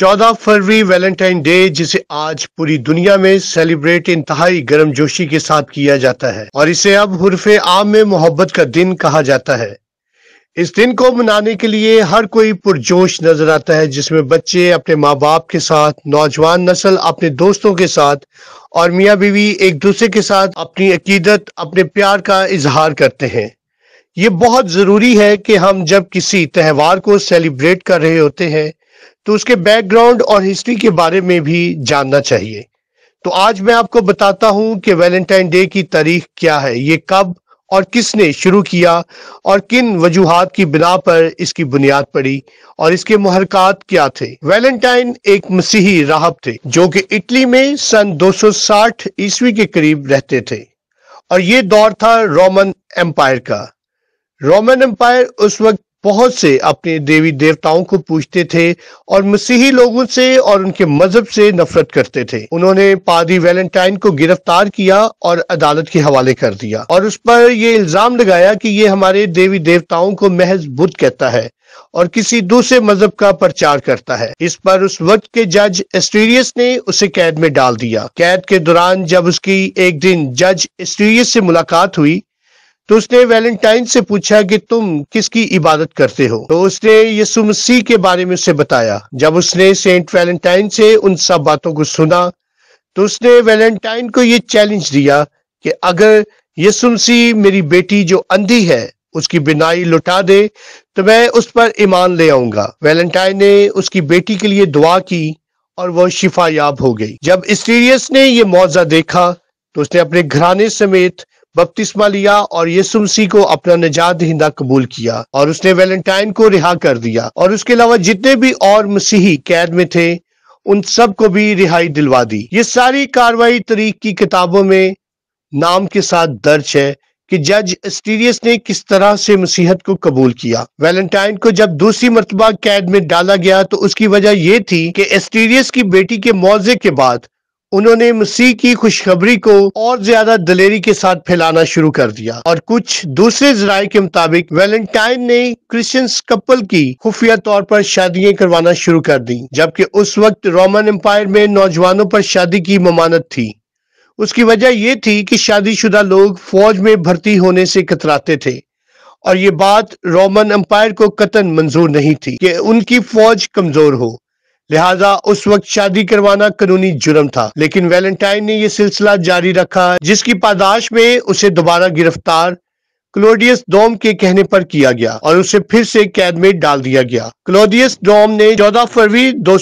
चौदह फरवरी Valentine day, जिसे आज पूरी दुनिया में सेलिब्रेट इंतहाई गर्मजोशी के साथ किया जाता है और इसे अब हुरफे आम में मोहब्बत का दिन कहा जाता है। इस दिन को मनाने के लिए हर कोई पुरजोश नज़र आता है, जिसमें बच्चे अपने माँ बाप के साथ, नौजवान नस्ल अपने दोस्तों के साथ और मियाँ बीवी एक दूसरे के साथ अपनी अकीदत, अपने प्यार का इजहार करते हैं। ये बहुत ज़रूरी है कि हम जब किसी त्यौहार को सेलिब्रेट कर रहे होते हैं तो उसके बैकग्राउंड और हिस्ट्री के बारे में भी जानना चाहिए। तो आज मैं आपको बताता हूँ कि वैलेंटाइन डे की तारीख क्या है, ये कब और किसने शुरू किया और किन वजूहत की बिना पर इसकी बुनियाद पड़ी और इसके महरकात क्या थे। वैलेंटाइन एक मसीही राहब थे, जो कि इटली में सन 260 ईस्वी के करीब रहते थे और ये दौर था रोमन एम्पायर का। रोमन एम्पायर उस वक्त बहुत से अपने देवी देवताओं को पूछते थे और मसीही लोगों से और उनके मज़हब से नफरत करते थे। उन्होंने पादी वैलेंटाइन को गिरफ़्तार किया और अदालत के हवाले कर दिया और उस पर यह इल्ज़ाम लगाया कि ये हमारे देवी देवताओं को महज बुद्ध कहता है और किसी दूसरे मज़हब का प्रचार करता है। इस पर उस वक्त के जज एस्ट्रीरियस ने उसे कैद में डाल दिया। कैद के दौरान जब उसकी एक दिन जज एस्ट्रीरियस से मुलाकात हुई तो उसने वैलेंटाइन से पूछा कि तुम किसकी इबादत करते हो? तो उसने यसु मसीह के बारे में उसे बताया। जब उसने सेंट वैलेंटाइन से उन सब बातों को सुना तो उसने वैलेंटाइन को ये चैलेंज दिया कि अगर यसु मसीह मेरी बेटी जो अंधी है, उसकी बिनाई लुटा दे तो मैं उस पर ईमान ले आऊँगा। वैलेंटाइन ने उसकी बेटी के लिए दुआ की और वह शिफा याब हो गई। जब स्टीरियस ने यह मुआवजा देखा तो उसने अपने घराने समेत बपतिस्मा लिया और यीशु मसीह को अपना निजात दहिंदा कबूल किया और उसने वैलेंटाइन को रिहा कर दिया। और उसके अलावा जितने भी और मसीही कैद में थे, उन सबको भी रिहाई दिलवा दी। ये सारी कार्रवाई तरीक की किताबों में नाम के साथ दर्ज है कि जज एस्टीरियस ने किस तरह से मसीहत को कबूल किया। वैलेंटाइन को जब दूसरी मरतबा कैद में डाला गया तो उसकी वजह यह थी कि एस्टीरियस की बेटी के मुआवजे के बाद उन्होंने मसीह की खुशखबरी को और ज़्यादा दलेरी के साथ फैलाना शुरू कर दिया और कुछ दूसरे जराये के मुताबिक वैलेंटाइन ने क्रिश्चियन कपल की खुफिया तौर पर शादियाँ करवाना शुरू कर दी, जबकि उस वक्त रोमन एम्पायर में नौजवानों पर शादी की ममानत थी। उसकी वजह यह थी कि शादीशुदा लोग फौज में भर्ती होने से कतराते थे और ये बात रोमन एम्पायर को कतन मंजूर नहीं थी कि उनकी फौज कमज़ोर हो। लिहाजा उस वक्त शादी करवाना कानूनी जुर्म था, लेकिन वैलेंटाइन ने यह सिलसिला जारी रखा, जिसकी पादाश में उसे दोबारा गिरफ़्तार क्लोडियस डोम के कहने पर किया गया और उसे फिर से कैद में डाल दिया गया। क्लोडियस डोम ने 14 फरवरी दो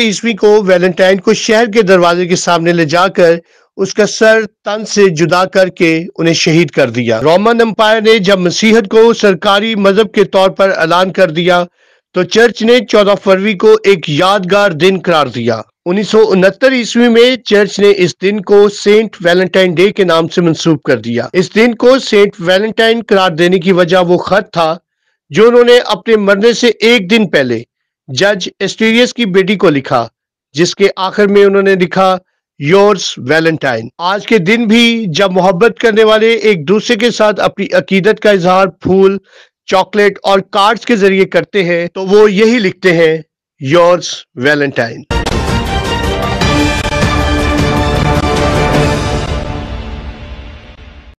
ईस्वी को वैलेंटाइन को शहर के दरवाजे के सामने ले जाकर उसका सर तन से जुदा करके उन्हें शहीद कर दिया। रोमन एम्पायर ने जब मसीहत को सरकारी मज़हब के तौर पर ऐलान कर दिया तो चर्च ने 14 फरवरी को एक यादगार दिन करार दिया। उन्नीस सौ उनहत्तर ईस्वी में चर्च ने इस दिन को सेंट वैलेंटाइन डे के नाम से मंसूब कर दिया। इस दिन को सेंट वैलेंटाइन करार देने की वजह वो खत था, जो उन्होंने अपने मरने से एक दिन पहले जज एस्टीरियस की बेटी को लिखा, जिसके आखिर में उन्होंने लिखा, योर्स वैलेंटाइन। आज के दिन भी जब मोहब्बत करने वाले एक दूसरे के साथ अपनी अकीदत का इजहार, फूल चॉकलेट और कार्ड्स के ज़रिए करते हैं तो वो यही लिखते हैं योर्स वैलेंटाइन